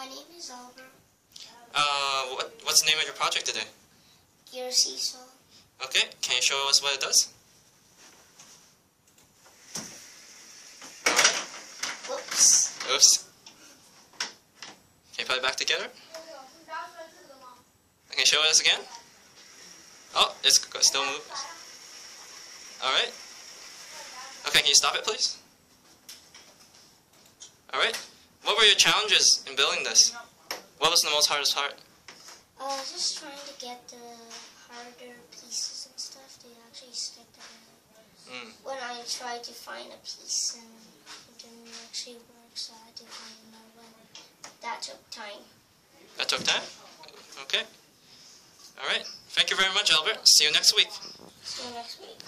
My name is Albert. Uh, what, what's the name of your project today? Gear Seesaw. Okay, can you show us what it does? Whoops. Oops. Can you put it back together? Can you show us again? Oh, it's still moves. Alright. Okay, can you stop it, please? Alright. What were your challenges in building this? What was the most hardest part? Uh, just trying to get the harder pieces and stuff to actually stick together. Mm. When I tried to find a piece and it didn't actually work, so I to find another one. That took time. That took time? Okay. Alright. Thank you very much, Albert. See you next week. See you next week.